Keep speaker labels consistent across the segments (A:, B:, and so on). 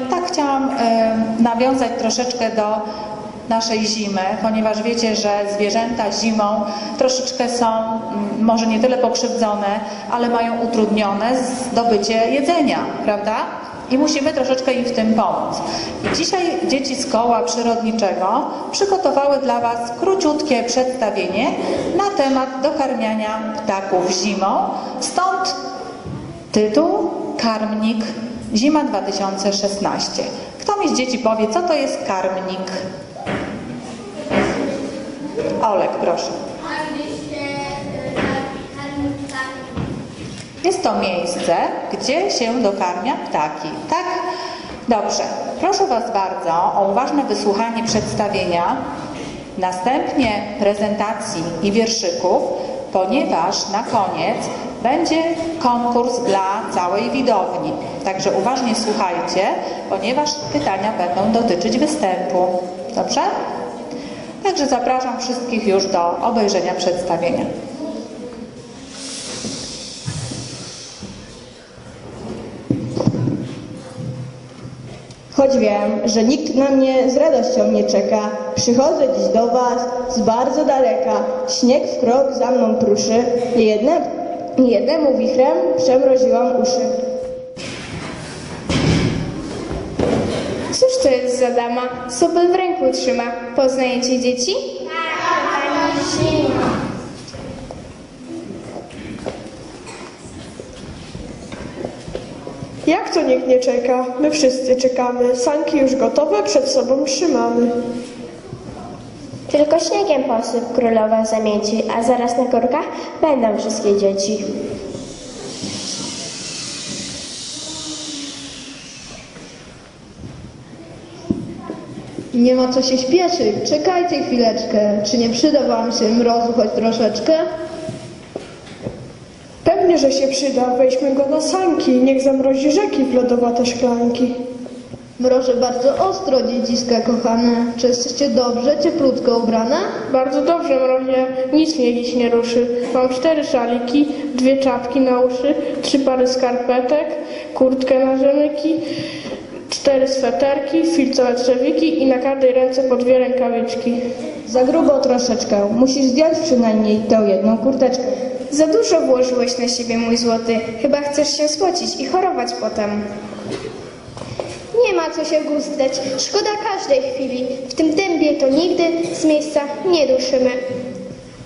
A: Kochani, tak chciałam nawiązać troszeczkę do naszej zimy, ponieważ wiecie, że zwierzęta zimą troszeczkę są mm, może nie tyle pokrzywdzone, ale mają utrudnione zdobycie jedzenia, prawda? I musimy troszeczkę im w tym pomóc. I dzisiaj dzieci z koła przyrodniczego przygotowały dla Was króciutkie przedstawienie na temat dokarmiania ptaków zimą. Stąd tytuł Karmnik Zima 2016. Kto mi z dzieci powie, co to jest karmnik? Olek, proszę. Jest to miejsce, gdzie się dokarmia ptaki, tak? Dobrze. Proszę Was bardzo o uważne wysłuchanie przedstawienia, następnie prezentacji i wierszyków, ponieważ na koniec będzie konkurs dla całej widowni. Także uważnie słuchajcie, ponieważ pytania będą dotyczyć występu. Dobrze? Także zapraszam wszystkich już do obejrzenia przedstawienia.
B: Choć wiem, że nikt na mnie z radością nie czeka, przychodzę dziś do was z bardzo daleka. Śnieg w krok za mną pruszy, jedne, jednemu wichrem przemroziłam uszy.
C: Cóż to jest za dama? Sobel w ręku trzyma. Poznajecie dzieci?
D: Jak to nikt nie czeka? My wszyscy czekamy. Sanki już gotowe przed sobą trzymamy.
E: Tylko śniegiem posyp królowa zamieci, a zaraz na górkach będą wszystkie dzieci.
F: Nie ma co się śpieszyć, czekajcie chwileczkę. Czy nie przyda wam się mrozu choć troszeczkę?
D: Że się przyda. Weźmy go na sanki. Niech zamrozi rzeki w lodowate szklanki.
F: Mroże bardzo ostro, dziedziska kochane. Czy jesteście dobrze, cieplutko ubrane?
G: Bardzo dobrze, mrozie. Nic mnie dziś nie ruszy. Mam cztery szaliki, dwie czapki na uszy, trzy pary skarpetek, kurtkę na rzemyki, cztery sweterki, filcowe trzewiki i na każdej ręce po dwie rękawiczki.
B: Za grubo troszeczkę. Musisz zdjąć przynajmniej tę jedną kurteczkę.
C: Za dużo włożyłeś na siebie, mój złoty. Chyba chcesz się spocić i chorować potem.
H: Nie ma co się guzdrać, szkoda każdej chwili. W tym dębie to nigdy z miejsca nie ruszymy.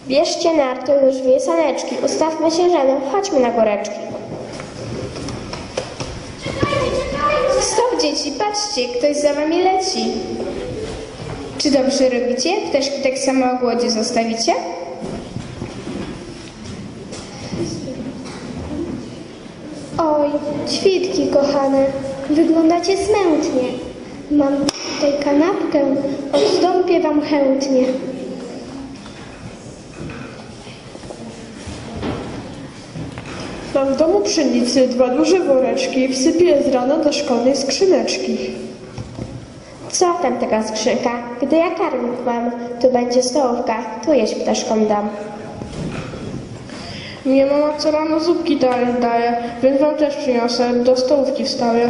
E: Bierzcie narto już dwie saneczki, ustawmy się rzędem, chodźmy na góreczki.
C: Stop dzieci, patrzcie, ktoś za wami leci. Czy dobrze robicie? Ptaszki tak samo o głodzie zostawicie?
H: Oj, ćwitki kochane, wyglądacie smętnie. Mam tutaj kanapkę, odstąpię wam chętnie.
D: Mam w domu pszenicy dwa duże woreczki, wsypię z rana do szkolnej skrzyneczki.
E: Co tam taka skrzynka? Gdy ja karmik mam, tu będzie stołówka, tu jeść ptaszkom dam.
G: Mnie mama co rano zupki daje, daje, więc wam też przyniosę, do stołówki wstawię.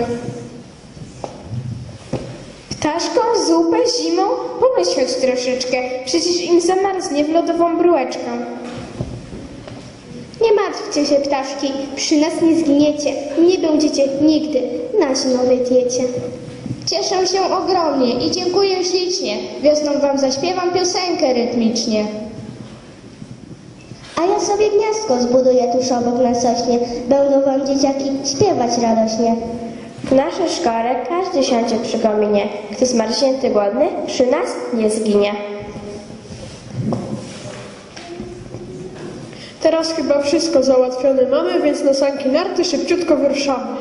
C: Ptaszką zupę zimą? Pomyśl choć troszeczkę, przecież im zamarznie w lodową bryłeczkę.
H: Nie martwcie się, ptaszki, przy nas nie zginiecie. Nie będziecie nigdy na zimowej diecie.
I: Cieszę się ogromnie i dziękuję ślicznie. Wiosną wam zaśpiewam piosenkę rytmicznie.
J: A ja sobie gniazdko zbuduję tuż obok na sośnie. Będą wam dzieciaki śpiewać radośnie.
E: W naszej szkole każdy siądzie przy kominie. Kto zmarznięty głodny, przy nas nie zginie.
D: Teraz chyba wszystko załatwione mamy, więc na sanki narty szybciutko wyruszamy.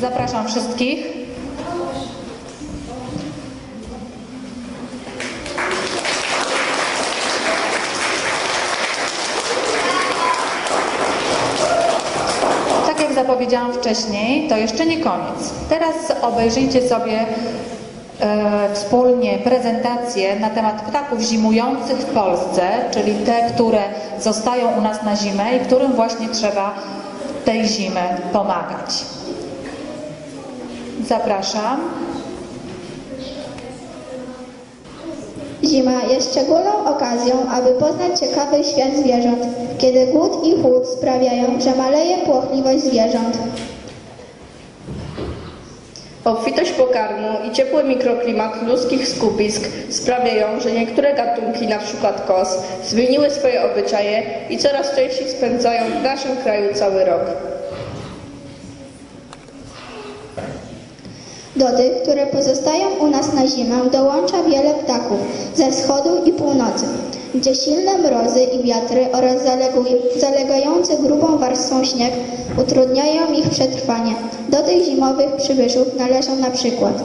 A: Zapraszam wszystkich. zapowiedziałam wcześniej, to jeszcze nie koniec. Teraz obejrzyjcie sobie e, wspólnie prezentację na temat ptaków zimujących w Polsce, czyli te, które zostają u nas na zimę i którym właśnie trzeba tej zimy pomagać. Zapraszam.
I: Zima jest szczególną okazją, aby poznać ciekawy świat zwierząt, kiedy głód i chłód sprawiają, że maleje płochliwość zwierząt.
G: Obfitość pokarmu i ciepły mikroklimat ludzkich skupisk sprawiają, że niektóre gatunki, np. kos, zmieniły swoje obyczaje i coraz częściej spędzają w naszym kraju cały rok.
I: Do tych, które pozostają u nas na zimę, dołącza wiele ptaków ze wschodu i północy, gdzie silne mrozy i wiatry oraz zalegający grubą warstwą śnieg utrudniają ich przetrwanie. Do tych zimowych przybyszów należą na przykład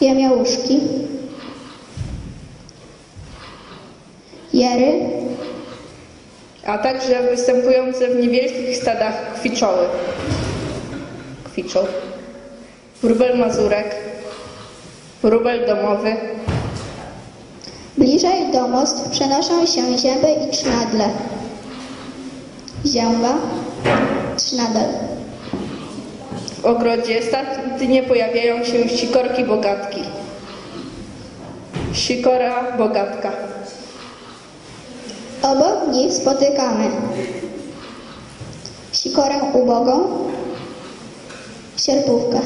I: jemiałuszki, jery,
G: a także występujące w niewielkich stadach kwiczoły. Kwiczoł. Wróbel mazurek. Wróbel domowy.
I: Bliżej domostw przenoszą się zięby i trznadle. Zięba, trznadel.
G: W ogrodzie statycznie pojawiają się sikorki bogatki. Sikora bogatka.
I: Obok nich spotykamy sikorę ubogą, sierpówkę,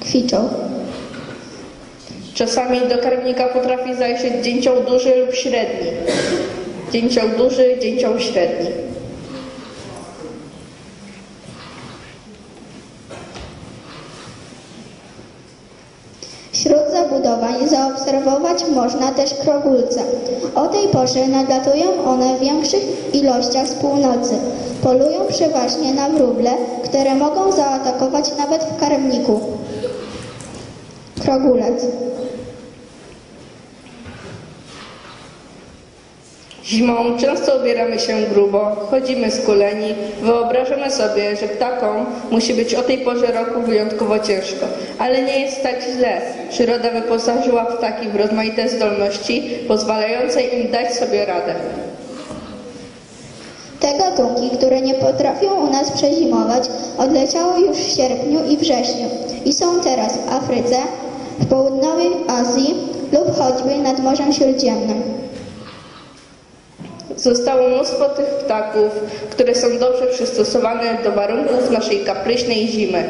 I: kwiczą,
G: Czasami do karmnika potrafi zajrzeć dzięcioł duży lub średni. Dzięcioł duży, dzięcioł średni.
I: Wśród zabudowań zaobserwować można też krogulce. O tej porze nadlatują one w większych ilościach z północy. Polują przeważnie na wróble, które mogą zaatakować nawet w karmniku. Krogulec.
G: Zimą często ubieramy się grubo, chodzimy skuleni, wyobrażamy sobie, że ptakom musi być o tej porze roku wyjątkowo ciężko. Ale nie jest tak źle. Przyroda wyposażyła ptaki w rozmaite zdolności, pozwalające im dać sobie radę.
I: Te gatunki, które nie potrafią u nas przezimować, odleciały już w sierpniu i wrześniu i są teraz w Afryce, w południowej Azji lub choćby nad Morzem Śródziemnym.
G: Zostało mnóstwo tych ptaków, które są dobrze przystosowane do warunków naszej kapryśnej zimy.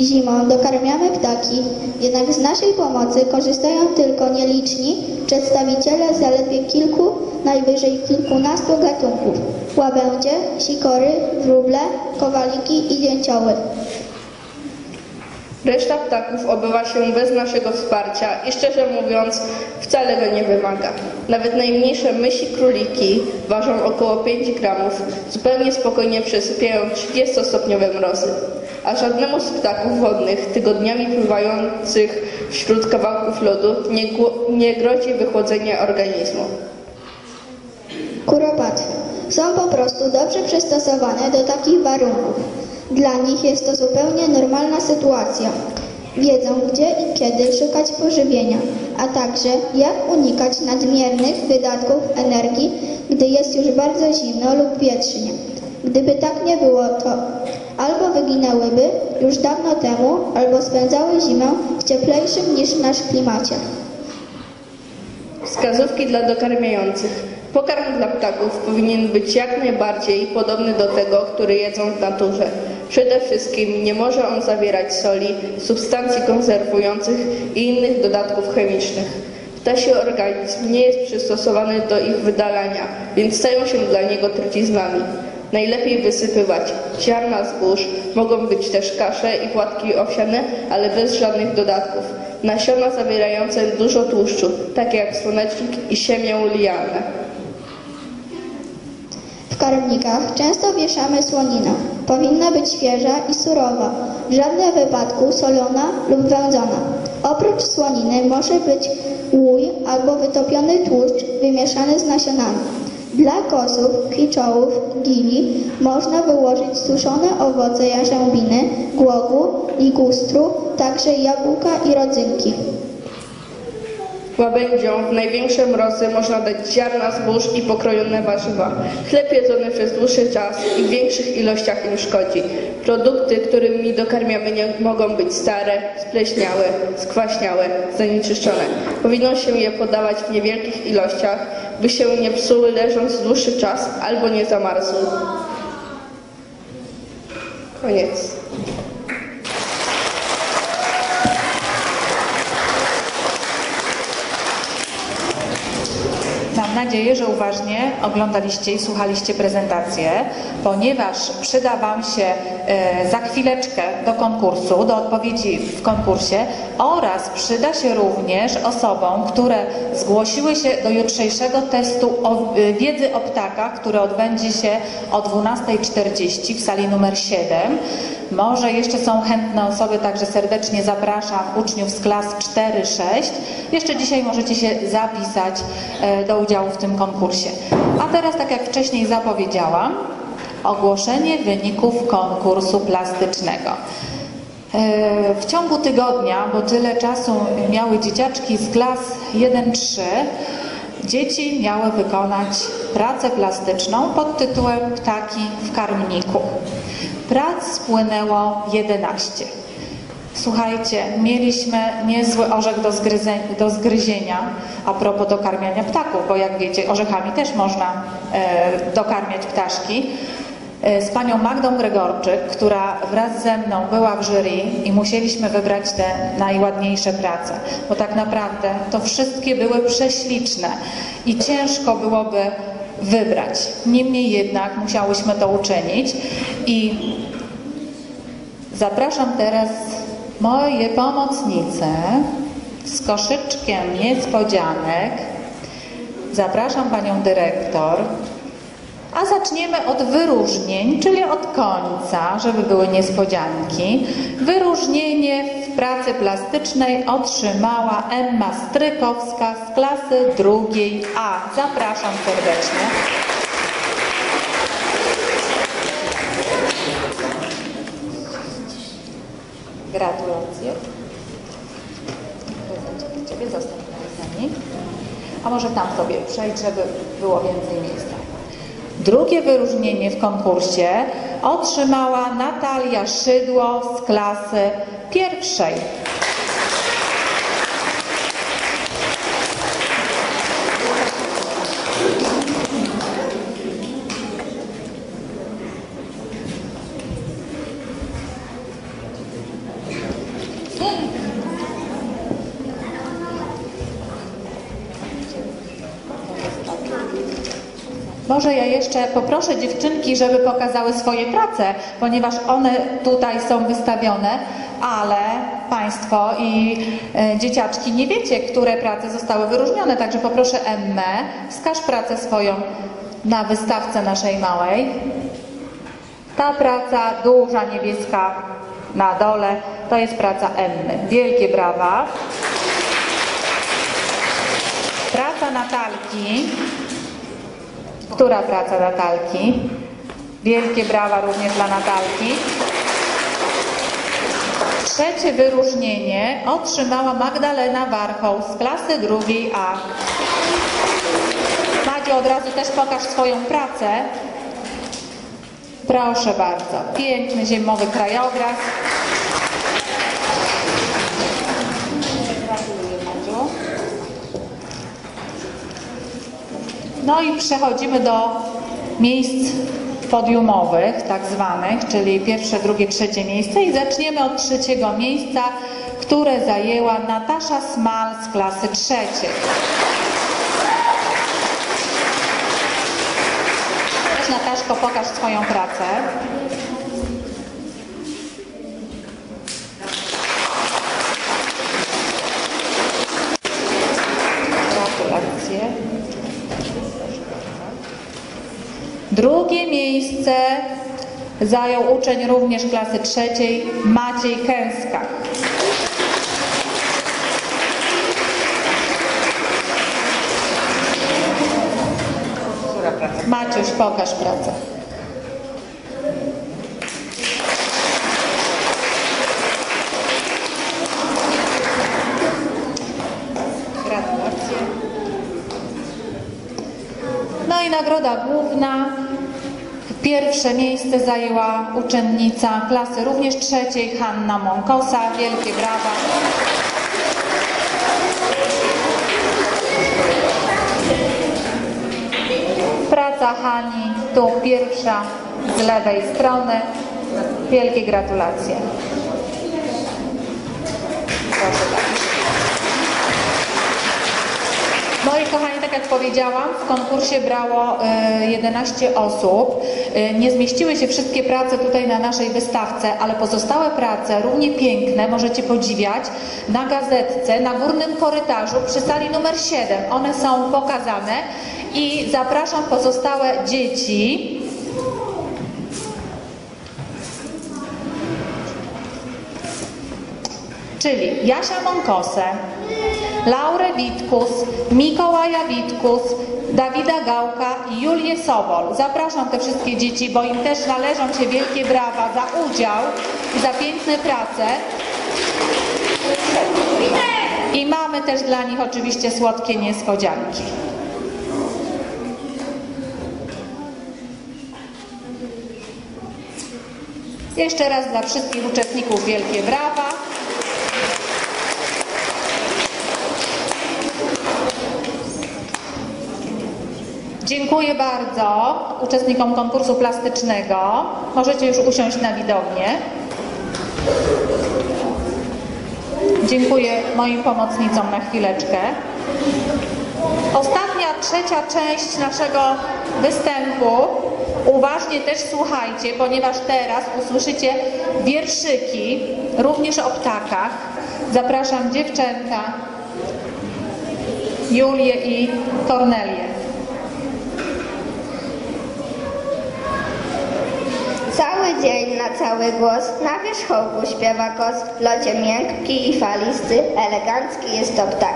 I: Zimą dokarmiamy ptaki, jednak z naszej pomocy korzystają tylko nieliczni przedstawiciele zaledwie kilku, najwyżej kilkunastu gatunków. Łabędzie, sikory, wróble, kowaliki i dzięcioły.
G: Reszta ptaków obywa się bez naszego wsparcia i szczerze mówiąc wcale go nie wymaga. Nawet najmniejsze mysi króliki ważą około 5 gramów, zupełnie spokojnie przesypiają 30-stopniowe mrozy. A żadnemu z ptaków wodnych tygodniami pływających wśród kawałków lodu nie, nie grozi wychłodzenie organizmu.
I: Kuropatwy są po prostu dobrze przystosowane do takich warunków. Dla nich jest to zupełnie normalna sytuacja. Wiedzą, gdzie i kiedy szukać pożywienia, a także jak unikać nadmiernych wydatków energii, gdy jest już bardzo zimno lub wietrznie. Gdyby tak nie było, to albo wyginęłyby już dawno temu, albo spędzały zimę w cieplejszym niż nasz klimacie.
G: Wskazówki dla dokarmiających. Pokarm dla ptaków powinien być jak najbardziej podobny do tego, który jedzą w naturze. Przede wszystkim nie może on zawierać soli, substancji konserwujących i innych dodatków chemicznych. Ptasi organizm nie jest przystosowany do ich wydalania, więc stają się dla niego truciznami. Najlepiej wysypywać ziarna zbóż, mogą być też kasze i płatki owsiane, ale bez żadnych dodatków. Nasiona zawierające dużo tłuszczu, takie jak słonecznik i siemię lianę.
I: W karmnikach często wieszamy słoninę. Powinna być świeża i surowa, w żadnym wypadku solona lub wędzona. Oprócz słoniny może być łój albo wytopiony tłuszcz wymieszany z nasionami. Dla kosów, kiczołów, gili można wyłożyć suszone owoce jarzębiny, głogu, ligustru, także jabłka i rodzynki.
G: Łabędziom w największe mrozy można dać ziarna zbóż i pokrojone warzywa. Chleb jedzony przez dłuższy czas i w większych ilościach im szkodzi. Produkty, którymi dokarmiamy nie mogą być stare, spleśniałe, skwaśniałe, zanieczyszczone. Powinno się je podawać w niewielkich ilościach, by się nie psuły leżąc dłuższy czas albo nie zamarzły. Koniec.
A: Mam nadzieję, że uważnie oglądaliście i słuchaliście prezentację, ponieważ przyda Wam się e, za chwileczkę do konkursu, do odpowiedzi w konkursie oraz przyda się również osobom, które zgłosiły się do jutrzejszego testu e, wiedzy o ptakach, który odbędzie się o 12.40 w sali numer 7. Może jeszcze są chętne osoby, także serdecznie zapraszam uczniów z klas 4-6. Jeszcze dzisiaj możecie się zapisać e, do udziału w tym konkursie. A teraz, tak jak wcześniej zapowiedziałam, ogłoszenie wyników konkursu plastycznego. E, W ciągu tygodnia, bo tyle czasu miały dzieciaczki z klas 1-3, dzieci miały wykonać pracę plastyczną pod tytułem Ptaki w karmniku. Prac spłynęło 11. Słuchajcie, mieliśmy niezły orzech do, do zgryzienia a propos dokarmiania ptaków, bo jak wiecie, orzechami też można e, dokarmiać ptaszki. E, z panią Magdą Gregorczyk, która wraz ze mną była w jury i musieliśmy wybrać te najładniejsze prace, bo tak naprawdę to wszystkie były prześliczne i ciężko byłoby wybrać. Niemniej jednak musiałyśmy to uczynić i zapraszam teraz moje pomocnice z koszyczkiem niespodzianek. Zapraszam panią dyrektor. A zaczniemy od wyróżnień, czyli od końca, żeby były niespodzianki. Wyróżnienie w pracy plastycznej otrzymała Emma Strykowska z klasy drugiej A. Zapraszam serdecznie. Gratulacje. Ciebie zostań tutaj z nami. A może tam sobie przejdź, żeby było więcej miejsca. Drugie wyróżnienie w konkursie otrzymała Natalia Szydło z klasy pierwszej. Może ja jeszcze poproszę dziewczynki, żeby pokazały swoje prace, ponieważ one tutaj są wystawione, ale Państwo i e, dzieciaczki nie wiecie, które prace zostały wyróżnione, także poproszę Emmę, wskaż pracę swoją na wystawce naszej małej. Ta praca, duża niebieska na dole, to jest praca Emmy. Wielkie brawa. Praca Natalki. Która praca Natalki? Wielkie brawa również dla Natalki. Trzecie wyróżnienie otrzymała Magdalena Warchoł z klasy drugiej A. Madziu, od razu też pokaż swoją pracę. Proszę bardzo. Piękny zimowy krajobraz. Gratuluję, Madziu. No i przechodzimy do miejsc podiumowych, tak zwanych, czyli pierwsze, drugie, trzecie miejsce i zaczniemy od trzeciego miejsca, które zajęła Natasza Smal z klasy trzeciej. Nataszko, pokaż swoją pracę. Gratulacje. Drugie miejsce zajął uczeń również klasy trzeciej Maciej Kęska. Maciuś, pokaż pracę. Gratulacje. No i nagroda główna. Pierwsze miejsce zajęła uczennica klasy również trzeciej, Hanna Monkosa. Wielkie brawa. Praca Hani tu pierwsza z lewej strony. Wielkie gratulacje. Proszę bardzo. Moi kochani, tak jak powiedziałam, w konkursie brało e, 11 osób. E, Nie zmieściły się wszystkie prace tutaj na naszej wystawce, ale pozostałe prace, równie piękne, możecie podziwiać na gazetce, na górnym korytarzu przy sali numer 7. One są pokazane i zapraszam pozostałe dzieci. Czyli Jasia Monkosę, Laurę Witkus, Mikołaja Witkus, Dawida Gałka i Julię Sobol. Zapraszam te wszystkie dzieci, bo im też należą się wielkie brawa za udział i za piękne prace. I mamy też dla nich oczywiście słodkie niespodzianki. Jeszcze raz dla wszystkich uczestników wielkie brawa. Dziękuję bardzo uczestnikom konkursu plastycznego. Możecie już usiąść na widownię. Dziękuję moim pomocnicom na chwileczkę. Ostatnia, trzecia część naszego występu. Uważnie też słuchajcie, ponieważ teraz usłyszycie wierszyki, również o ptakach. Zapraszam dziewczęta, Julię i Kornelię.
K: Cały dzień na cały głos, na wierzchołku śpiewa kos, w locie miękki i falisty, elegancki jest to ptak.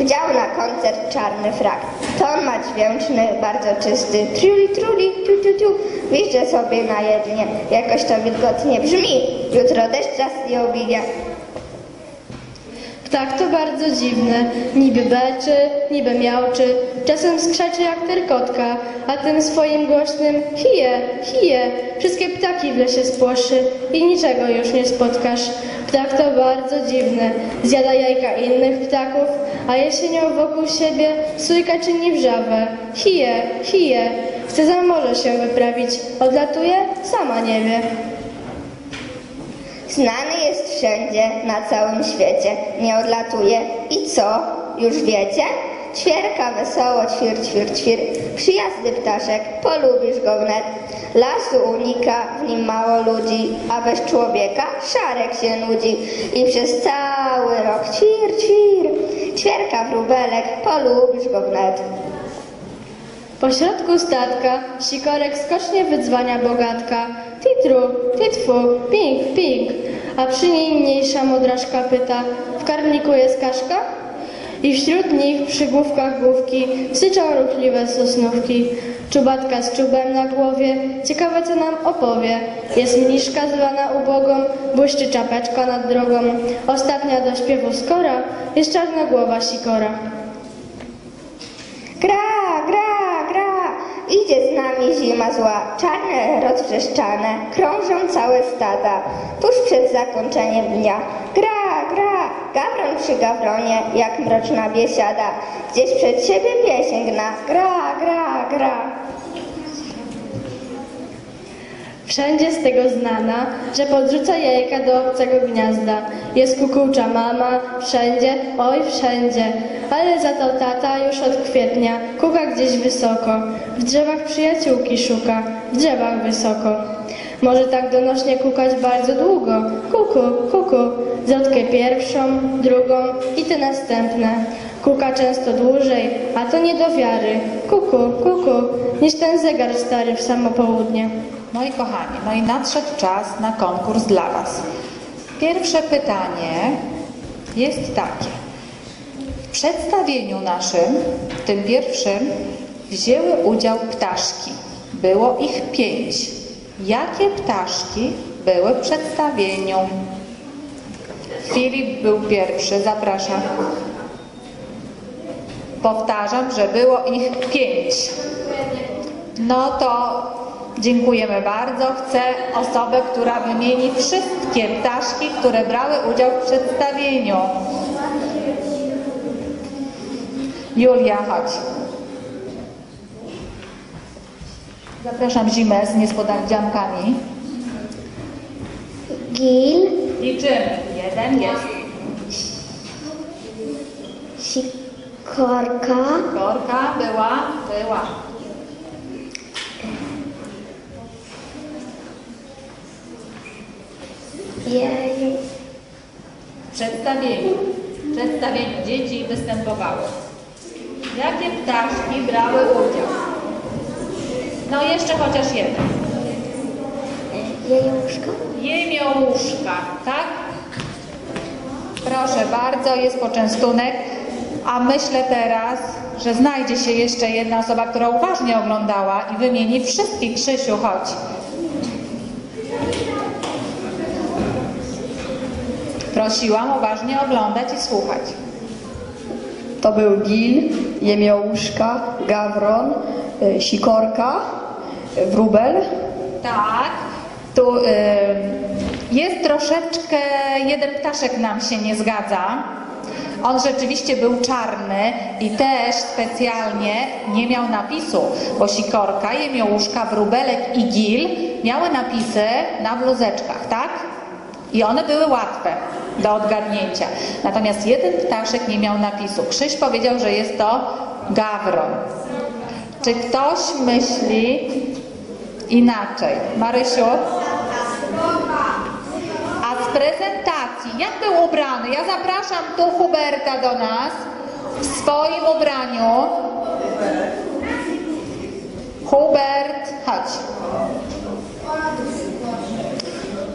K: Wdział na koncert czarny frak, ton ma dźwięczny, bardzo czysty, truli, truli, tiu, tiu, tiu, wiszcze sobie na jednie, jakoś to wilgotnie brzmi, jutro deszcz raz je obilia,
L: Ptak to bardzo dziwny, niby beczy, niby miałczy, czasem skrzeczy jak terkotka, a tym swoim głośnym hije, hije, wszystkie ptaki w lesie spłoszy i niczego już nie spotkasz. Ptak to bardzo dziwny, zjada jajka innych ptaków, a jesienią wokół siebie sójka czyni wrzawę. Hije, hije, chce za morze się wyprawić, odlatuje, sama nie wie.
K: Znany jest wszędzie, na całym świecie, nie odlatuje. I co? Już wiecie? Ćwierka wesoło, ćwir, ćwir, ćwir. Przyjazdy ptaszek, polubisz go wnet. Lasu unika, w nim mało ludzi, a bez człowieka szarek się nudzi. I przez cały rok ćwir, ćwir. Ćwierka wróbelek, polubisz go wnet.
L: Po środku statka sikorek skocznie wydzwania bogatka. Titru, titfu, ping, ping. A przy niej mniejsza modraszka pyta, w karmniku jest kaszka? I wśród nich przy główkach główki syczą ruchliwe sosnówki. Czubatka z czubem na głowie, ciekawe co nam opowie. Jest mniszka zwana ubogą, błyszczy czapeczka nad drogą. Ostatnia do śpiewu skora jest czarnogłowa sikora.
K: Gra, gra, gra, idzie z nami zima zła, czarne rozwrzeszczane, krążą całe stada, tuż przed zakończeniem dnia. Gra, gra, gawron przy gawronie, jak mroczna biesiada, gdzieś przed siebie pieśń. Gra, gra, gra.
L: Wszędzie z tego znana, że podrzuca jajka do obcego gniazda. Jest kukułcza mama, wszędzie, oj wszędzie. Ale za to tata już od kwietnia kuka gdzieś wysoko. W drzewach przyjaciółki szuka, w drzewach wysoko. Może tak donośnie kukać bardzo długo. Kuku, kuku, zotkę pierwszą, drugą i te następne. Kuka często dłużej, a to nie do wiary. Kuku, kuku, niż ten zegar stary w samo południe.
A: Moi kochani, no i nadszedł czas na konkurs dla Was. Pierwsze pytanie jest takie. W przedstawieniu naszym, tym pierwszym, wzięły udział ptaszki. Było ich pięć. Jakie ptaszki były w przedstawieniu? Filip był pierwszy, zapraszam. Powtarzam, że było ich pięć. No to dziękujemy bardzo. Chcę osobę, która wymieni wszystkie ptaszki, które brały udział w przedstawieniu. Julia, chodź. Zapraszam Zimę z niespodziankami.
J: Gil,
A: Liczymy. Jeden jest.
J: sikorka,
A: Korka była, była.
J: Jej,
A: przedstawieniu. Przedstawieniu dzieci występowały. Jakie ptaszki brały udział? No jeszcze chociaż jeden.
J: jejuszka,
A: Jemiołuszka, tak? Proszę bardzo, jest poczęstunek. A myślę teraz, że znajdzie się jeszcze jedna osoba, która uważnie oglądała i wymieni wszystkich. Krzysiu, chodź. Prosiłam uważnie oglądać i słuchać.
M: To był gil, jemiołuszka, gawron, y, sikorka, y, wróbel.
A: Tak, tu y, jest troszeczkę, jeden ptaszek nam się nie zgadza. On rzeczywiście był czarny i też specjalnie nie miał napisu, bo sikorka, jemiołuszka, wróbelek i gil miały napisy na bluzeczkach, tak? I one były łatwe do odgadnięcia. Natomiast jeden ptaszek nie miał napisu. Krzyś powiedział, że jest to gawron. Czy ktoś myśli inaczej? Marysiu? A z prezentacji, jak był ubrany? Ja zapraszam tu Huberta do nas w swoim ubraniu. Hubert, chodź.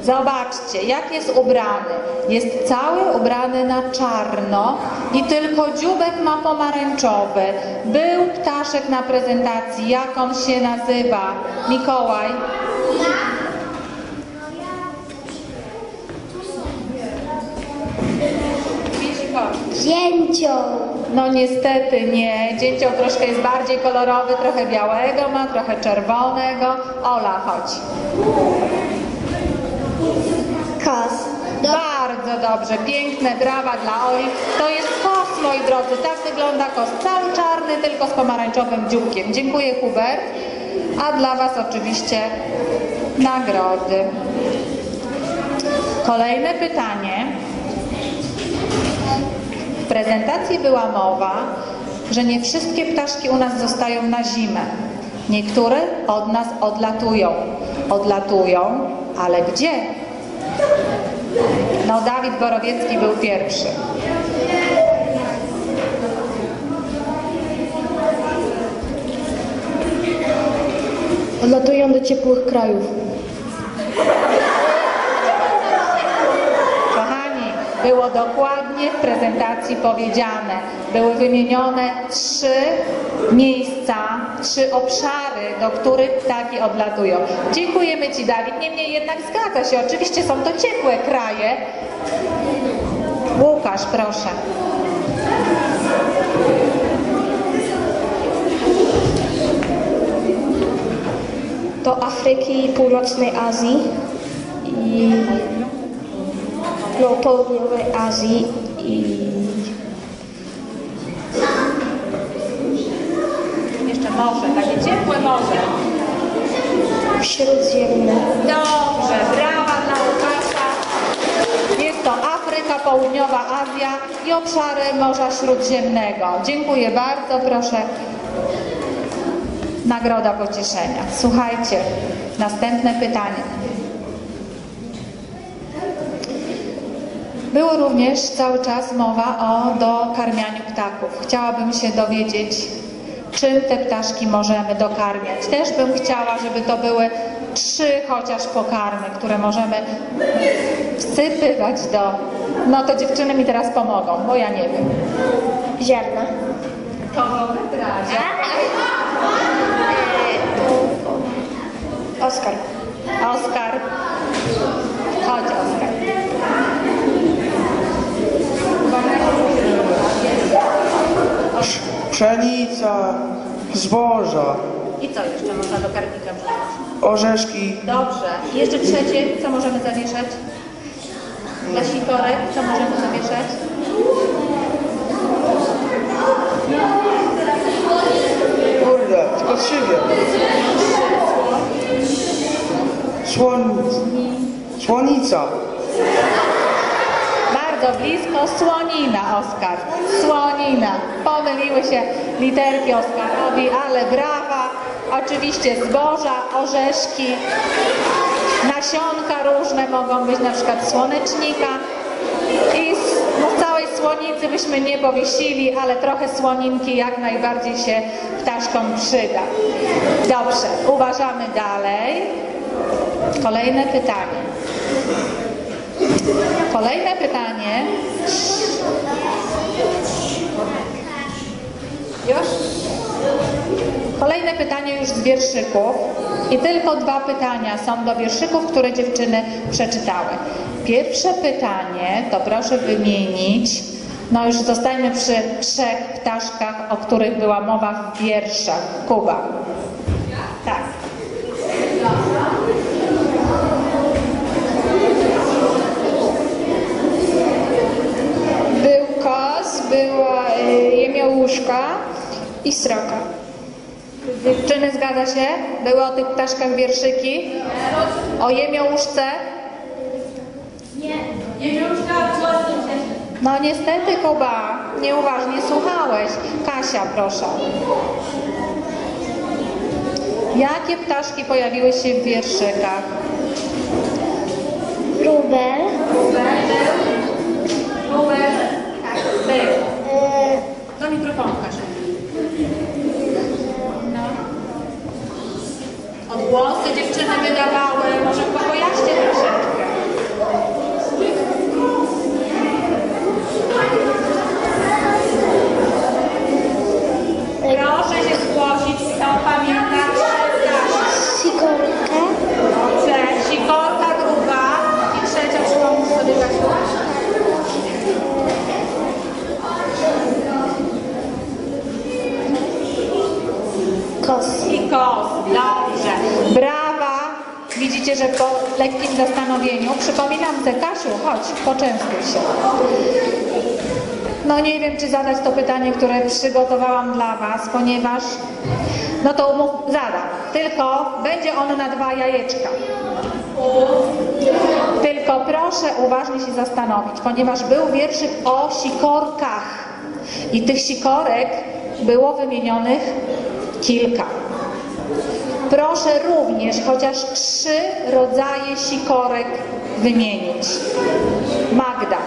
A: Zobaczcie, jak jest ubrany. Jest cały ubrany na czarno i tylko dziubek ma pomarańczowy. Był ptaszek na prezentacji. Jak on się nazywa? Mikołaj.
J: dzięcioł,
A: No niestety nie. Dzięcioł troszkę jest bardziej kolorowy, trochę białego ma, trochę czerwonego. Ola, chodź. Bardzo dobrze, piękne brawa dla Oli. To jest kos, moi drodzy, tak wygląda kos. Cały czarny, tylko z pomarańczowym dzióbkiem. Dziękuję Hubert. A dla Was oczywiście nagrody. Kolejne pytanie. W prezentacji była mowa, że nie wszystkie ptaszki u nas zostają na zimę. Niektóre od nas odlatują. Odlatują, ale gdzie? No, Dawid Borowiecki był pierwszy.
D: Odlatują do ciepłych krajów.
A: Kochani, było dokładnie w prezentacji powiedziane. Były wymienione trzy miejsca, trzy obszary, do których ptaki odlatują. Dziękujemy Ci, Dawid. Niemniej jednak zgadza się. Oczywiście są to ciepłe kraje. Łukasz, proszę.
L: do Afryki i Północnej Azji i no, Południowej Azji i
A: Jeszcze morze, morze.
L: Śródziemne.
A: Dobrze, brawa dla Łukasza. Jest to Afryka, Południowa Azja i obszary Morza Śródziemnego. Dziękuję bardzo, proszę. Nagroda pocieszenia. Słuchajcie, następne pytanie. Było również cały czas mowa o dokarmianiu ptaków. Chciałabym się dowiedzieć, czym te ptaszki możemy dokarmiać. Też bym chciała, żeby to były trzy chociaż pokarmy, które możemy wsypywać do... No to dziewczyny mi teraz pomogą, bo ja nie wiem.
L: Ziarna.
A: Kogo wybrać? Oskar. Oskar. Chodź, Oskar.
N: Oskar pszenica, zboża,
A: I co jeszcze można do karmnika wrzucić?
N: orzeszki,
A: Dobrze. I jeszcze trzecie, co możemy zamieszać? Dla sikorek, co możemy zamieszać?
N: kurde, tylko trzy wiem. Słon... Słonica.
A: Bardzo blisko. Słonina, Oskar. Słonina. Pomyliły się literki Oskarowi, ale brawa. Oczywiście zboża, orzeszki, nasionka różne mogą być, na przykład słonecznika. I no, całej słonicy byśmy nie powiesili, ale trochę słoninki jak najbardziej się ptaszkom przyda. Dobrze, uważamy dalej. Kolejne pytanie. Kolejne pytanie. Już? Kolejne pytanie już z wierszyków. I tylko dwa pytania są do wierszyków, które dziewczyny przeczytały. Pierwsze pytanie to proszę wymienić. No już zostajmy przy trzech ptaszkach, o których była mowa w wierszach. Kuba. Tak.
C: Była y, jemiołuszka i sroka.
A: Dziewczyny, zgadza się? Były o tych ptaszkach wierszyki? O jemiołuszce? Nie. No niestety, Kuba, nieuważnie słuchałeś. Kasia, proszę. Jakie ptaszki pojawiły się w wierszykach?
J: Rubel.
A: Rubel. Tak, był. Do mikrofonu, Kasia. No. Odgłosy dziewczyny wydawały. Może pokojaście troszeczkę. Proszę się zgłosić, kto pamięta trzy ptaszki.
J: Sikorka.
A: Dobrze, sikorka druga i trzecia, przypomnij sobie Kasiu.
J: Kos.
A: I kos, dobrze. Brawa. Widzicie, że po lekkim zastanowieniu, chodź, poczęstuj się. No nie wiem, czy zadać to pytanie, które przygotowałam dla Was, ponieważ, no to umów, zadam, tylko będzie on na dwa jajeczka. Tylko proszę uważnie się zastanowić, ponieważ był wierszyk o sikorkach i tych sikorek było wymienionych kilka. Proszę również chociaż trzy rodzaje sikorek wymienić. Magda.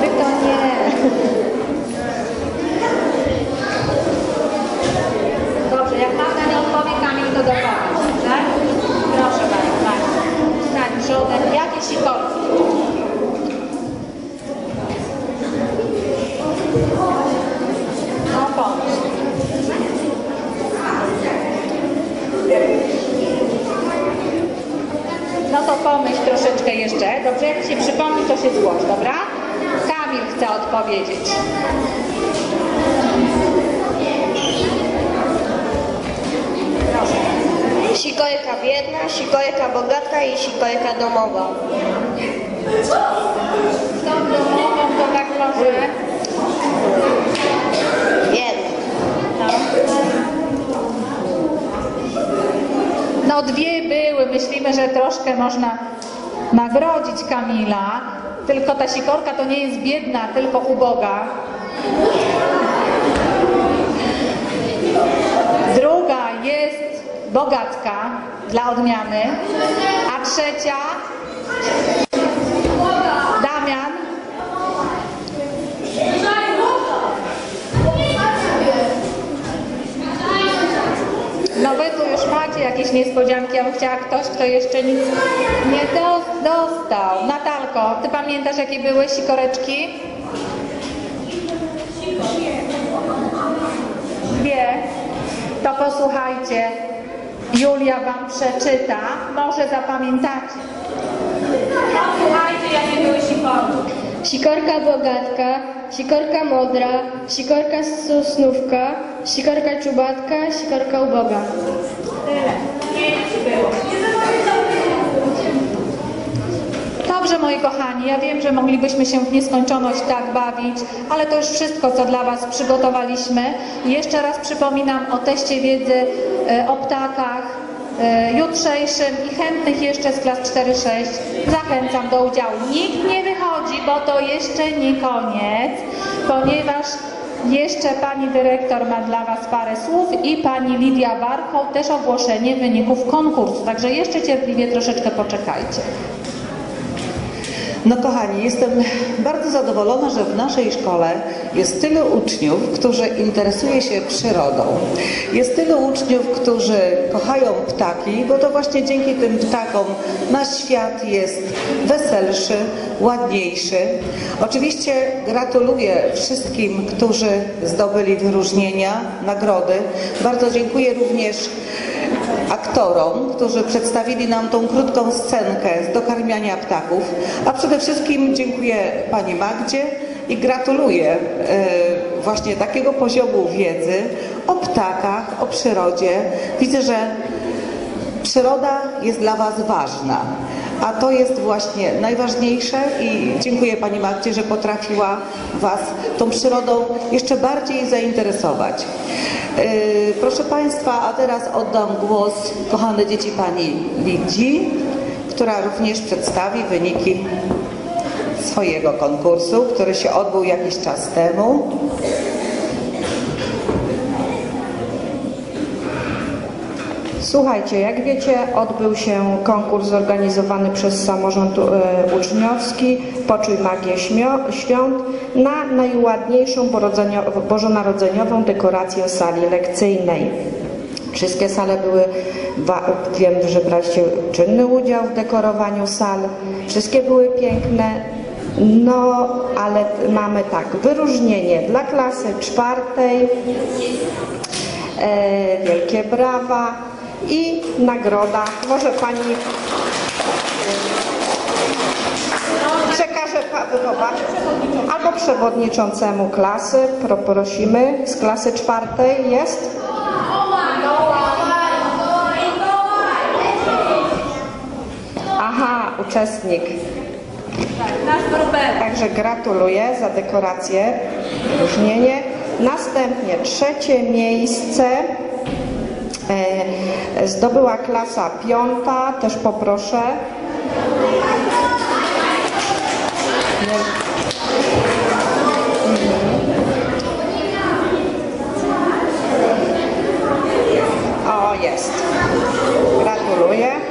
A: Wy to nie. Dobrze, jak Magda nie odpowie, Kamil to dopowiedz, tak? Proszę bardzo, Magda. Tak, przodem. Jakie sikorki? No pomyśl. No to pomyśl troszeczkę jeszcze. Dobrze, jak się przypomni, to się zgłoś, dobra? Kamil chce odpowiedzieć.
O: Sikorka biedna, sikorka bogata i sikorka domowa.
A: Tą domową to tak może...
O: Biedna.
A: No dwie były, myślimy, że troszkę można nagrodzić Kamila, tylko ta sikorka to nie jest biedna, tylko uboga. Druga jest bogatka dla odmiany, a trzecia No wy tu już macie jakieś niespodzianki, ja bym chciała ktoś, kto jeszcze nic nie do, dostał. Natalko, ty pamiętasz jakie były sikoreczki? Dwie. To posłuchajcie. Julia wam przeczyta. Może zapamiętacie. Posłuchajcie, jakie były sikorki.
L: sikorka bogatka, sikorka modra, sikorka sosnówka, sikorka czubatka, sikorka uboga.
A: Dobrze, moi kochani, ja wiem, że moglibyśmy się w nieskończoność tak bawić, ale to już wszystko, co dla Was przygotowaliśmy. Jeszcze raz przypominam o teście wiedzy e, o ptakach jutrzejszym i chętnych jeszcze z klas 4-6 zachęcam do udziału. Nikt nie wychodzi, bo to jeszcze nie koniec, ponieważ jeszcze pani dyrektor ma dla Was parę słów i pani Lidia Warchoł też ogłoszenie wyników konkursu. Także jeszcze cierpliwie troszeczkę poczekajcie.
P: No kochani, jestem bardzo zadowolona, że w naszej szkole jest tylu uczniów, którzy interesuje się przyrodą. Jest tylu uczniów, którzy kochają ptaki, bo to właśnie dzięki tym ptakom nasz świat jest weselszy, ładniejszy. Oczywiście gratuluję wszystkim, którzy zdobyli wyróżnienia, nagrody. Bardzo dziękuję również aktorom, którzy przedstawili nam tą krótką scenkę z dokarmiania ptaków, a przede wszystkim dziękuję Pani Magdzie i gratuluję e, właśnie takiego poziomu wiedzy o ptakach, o przyrodzie. Widzę, że przyroda jest dla Was ważna. A to jest właśnie najważniejsze i dziękuję Pani Magdzie, że potrafiła Was tą przyrodą jeszcze bardziej zainteresować. Yy, Proszę Państwa, a teraz oddam głos kochane dzieci Pani Lidzi, która również przedstawi wyniki swojego konkursu, który się odbył jakiś czas temu.
Q: Słuchajcie, jak wiecie, odbył się konkurs zorganizowany przez samorząd e, uczniowski Poczuj Magię Śmio- Świąt na najładniejszą bożonarodzeniową dekorację sali lekcyjnej. Wszystkie sale były, wiem, że braliście czynny udział w dekorowaniu sal. Wszystkie były piękne. No, ale mamy tak, wyróżnienie dla klasy czwartej, e, wielkie brawa i nagroda. Może pani przekaże pa- wychowa- albo przewodniczącemu klasy, pro- prosimy, z klasy czwartej jest? Aha, uczestnik. Także gratuluję za dekorację, wyróżnienie. Następnie trzecie miejsce e, zdobyła klasa piąta, też poproszę. O, jest. Gratuluję.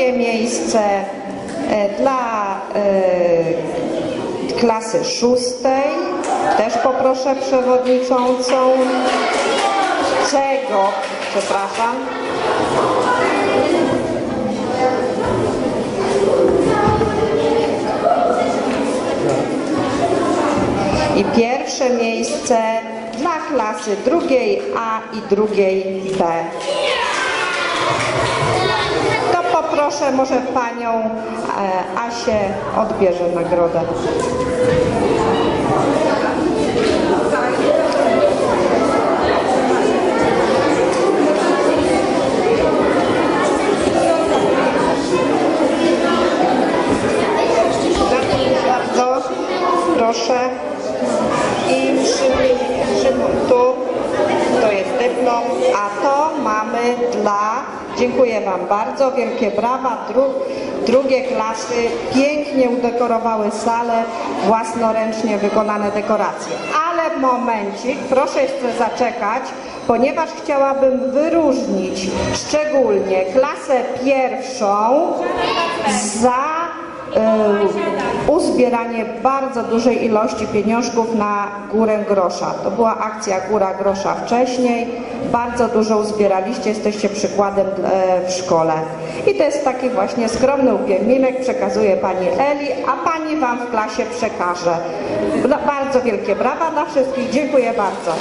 Q: Drugie miejsce e, dla e, klasy szóstej. Też poproszę przewodniczącą. Czego? Przepraszam. I pierwsze miejsce dla klasy drugiej A i drugiej B. To poproszę może panią e, Asię odbierze nagrodę. Bardzo. Proszę. I przy, tu, to jest dyplom, a to mamy dla, dziękuję Wam bardzo, wielkie brawa, dru, drugie klasy pięknie udekorowały salę, własnoręcznie wykonane dekoracje. Ale momencik, proszę jeszcze zaczekać, ponieważ chciałabym wyróżnić szczególnie klasę pierwszą za uzbieranie bardzo dużej ilości pieniążków na Górę Grosza. To była akcja Góra Grosza wcześniej. Bardzo dużo uzbieraliście, jesteście przykładem e, w szkole. I to jest taki właśnie skromny upieminek, przekazuje Pani Eli, a Pani Wam w klasie przekaże. Bardzo wielkie brawa dla wszystkich. Dziękuję bardzo.